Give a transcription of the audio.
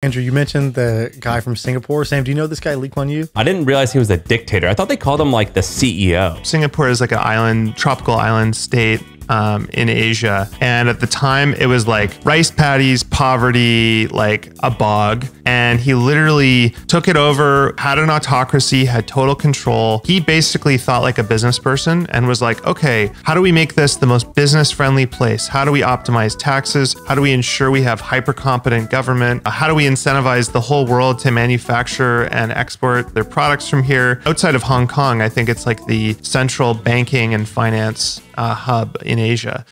Andrew, you mentioned the guy from Singapore. Sam, do you know this guy, Lee Kuan Yew? I didn't realize he was a dictator. I thought they called him like the CEO. Singapore is like an island, tropical island state um, in Asia. And at the time, it was like rice paddies, poverty, like a bog. And he literally took it over, had an autocracy, had total control. He basically thought like a business person and was like, okay, how do we make this the most business friendly place? How do we optimize taxes? How do we ensure we have hyper competent government? Uh, How do we incentivize the whole world to manufacture and export their products from here? Outside of Hong Kong, I think it's like the central banking and finance uh, hub in Asia.